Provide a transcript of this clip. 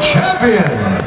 champion.